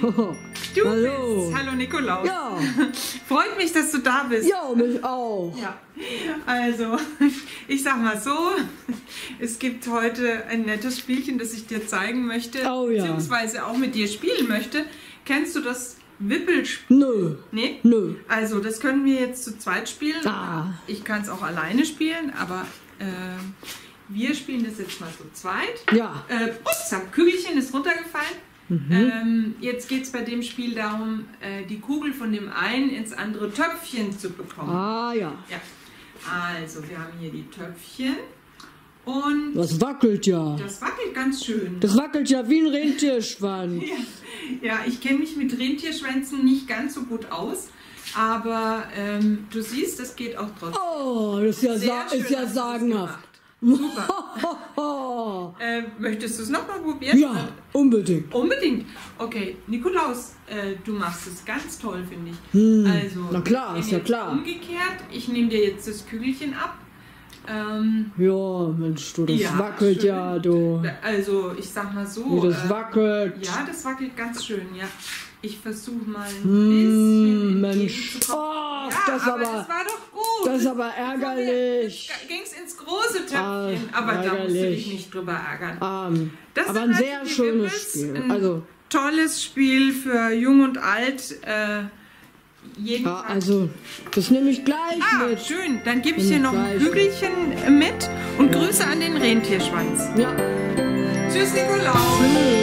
Du Hallo. bist. Hallo Nikolaus. Ja. Freut mich, dass du da bist. Ja, mich auch. Ja. Also, ich sag mal so, es gibt heute ein nettes Spielchen, das ich dir zeigen möchte, Oh ja. beziehungsweise auch mit dir spielen möchte. Kennst du das Wippelspiel? Nö. Nee? Nö. Also, das können wir jetzt zu zweit spielen. Ah. Ich kann es auch alleine spielen, aber äh, wir spielen das jetzt mal zu zweit. Ja. Äh, ups, Kügelchen ist runtergefallen. Mhm. Ähm, jetzt geht es bei dem Spiel darum, äh, die Kugel von dem einen ins andere Töpfchen zu bekommen. Ah ja. Ja. Also, wir haben hier die Töpfchen und Das wackelt ja. das wackelt ganz schön. Das wackelt ja wie ein Rentierschwanz. Ja, ich kenne mich mit Rentierschwänzen nicht ganz so gut aus, aber ähm, du siehst, das geht auch trotzdem. Oh, das ist ja, sa schön ist ja sagenhaft. Super. Oh, Äh, möchtest du es nochmal probieren? ja, unbedingt. Unbedingt. Okay, Nikolaus, äh, du machst es ganz toll, finde ich. Hm, Also, na klar, ist ja klar. Umgekehrt, ich nehme dir jetzt das Kügelchen ab. Ähm, Ja, Mensch, du, das Ja, wackelt schön. ja, du. also, ich sag mal so. Wie das äh, wackelt. Ja, das wackelt ganz schön, ja. Ich versuche mal ein Hm, bisschen Mensch. entgegenzukommen. Oh, ja, das aber, aber, das war doch gut. das ist aber ärgerlich. Ging es ins große Töpfchen, Ah, aber da musst du ärgerlich. dich nicht drüber ärgern. Ähm, Das aber ein also sehr die schönes Wippels, Spiel. Also, Tolles Spiel für Jung und Alt. Äh, jeden ja, Tag. also, das nehme ich gleich Ah, mit. schön. Dann gebe ich dir noch ein. Kügelchen mit und Grüße an den Rentierschwanz. Ja. Tschüss, Nikolaus. Tschüss.